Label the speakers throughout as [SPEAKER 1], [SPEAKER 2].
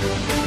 [SPEAKER 1] Thank you.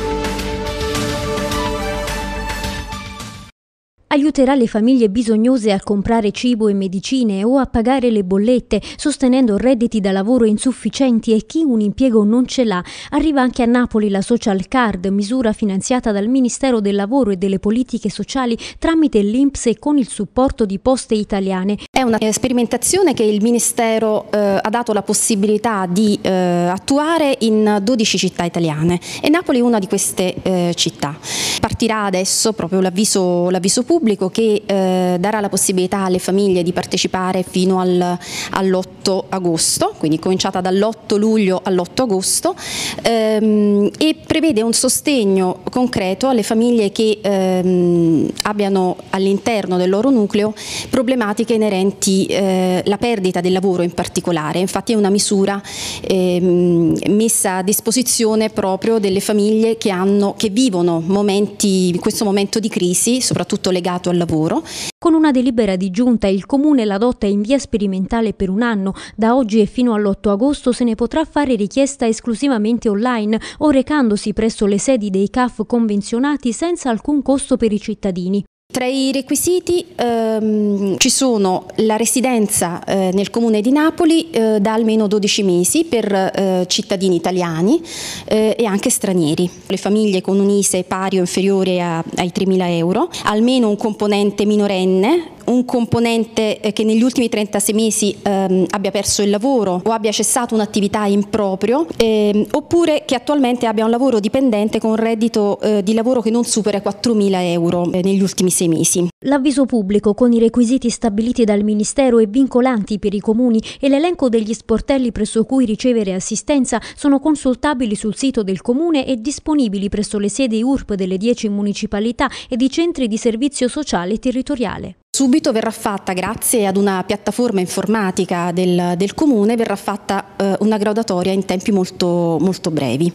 [SPEAKER 1] Aiuterà le famiglie bisognose a comprare cibo e medicine o a pagare le bollette, sostenendo redditi da lavoro insufficienti e chi un impiego non ce l'ha. Arriva anche a Napoli la Social Card, misura finanziata dal Ministero del Lavoro e delle Politiche Sociali tramite l'Inps e con il supporto di Poste Italiane.
[SPEAKER 2] È una sperimentazione che il Ministero eh, ha dato la possibilità di eh, attuare in 12 città italiane e Napoli è una di queste eh, città. Partirà adesso proprio l'avviso pubblico pubblico che eh, darà la possibilità alle famiglie di partecipare fino al, all'8 agosto, quindi cominciata dall'8 luglio all'8 agosto ehm, e prevede un sostegno concreto alle famiglie che ehm, abbiano all'interno del loro nucleo problematiche inerenti eh, perdita del lavoro in particolare. Infatti è una misura ehm, messa a disposizione proprio delle famiglie che, hanno, che vivono momenti, questo momento di crisi, soprattutto legato legato al lavoro.
[SPEAKER 1] Con una delibera di giunta il Comune l'adotta in via sperimentale per un anno. Da oggi e fino all'8 agosto se ne potrà fare richiesta esclusivamente online o recandosi presso le sedi dei CAF convenzionati senza alcun costo per i cittadini.
[SPEAKER 2] Tra i requisiti ehm, ci sono la residenza eh, nel comune di Napoli eh, da almeno 12 mesi per eh, cittadini italiani eh, e anche stranieri, le famiglie con un ISE pari o inferiore a, ai 3.000 euro, almeno un componente minorenne un componente eh, che negli ultimi 36 mesi ehm, abbia perso il lavoro o abbia cessato un'attività improprio ehm, oppure che attualmente abbia un lavoro dipendente con un reddito eh, di lavoro che non supera 4.000 euro eh, negli ultimi sei mesi.
[SPEAKER 1] L'avviso pubblico con i requisiti stabiliti dal Ministero e vincolanti per i comuni e l'elenco degli sportelli presso cui ricevere assistenza sono consultabili sul sito del comune e disponibili presso le sedi URP delle 10 municipalità e di centri di servizio sociale territoriale.
[SPEAKER 2] Subito verrà fatta, grazie ad una piattaforma informatica del, del comune, verrà fatta eh, una graduatoria in tempi molto, molto brevi.